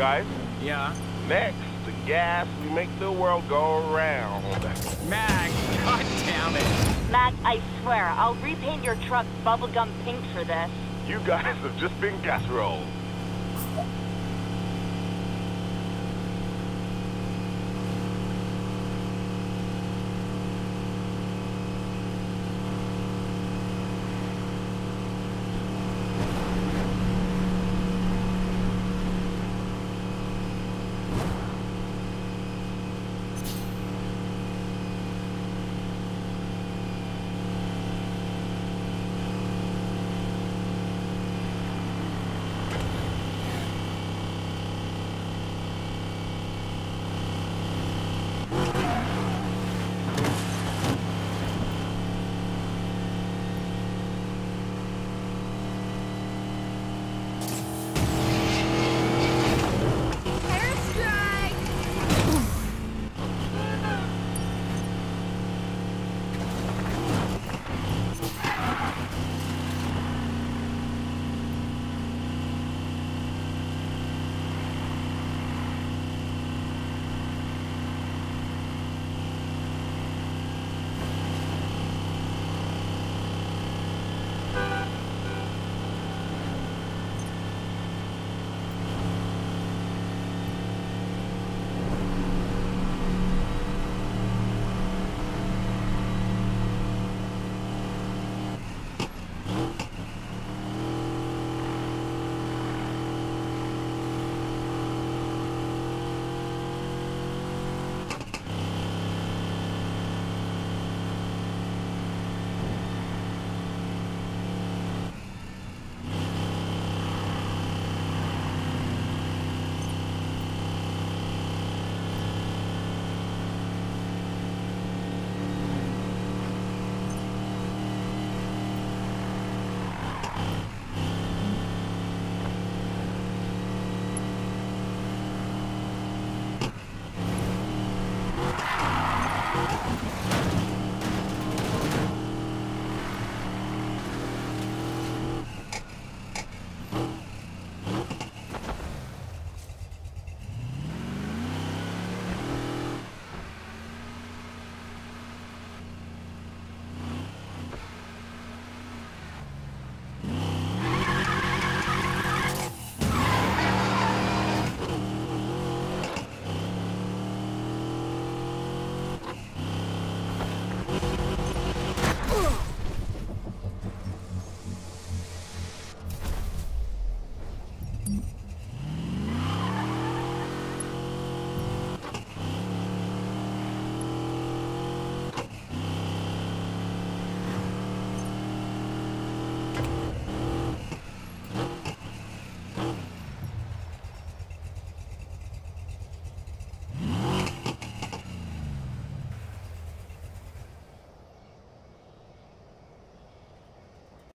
guys. Yeah. Next the gas, we make the world go around. Mac, god damn it. Mac, I swear, I'll repaint your truck bubblegum pink for this. You guys have just been casserole.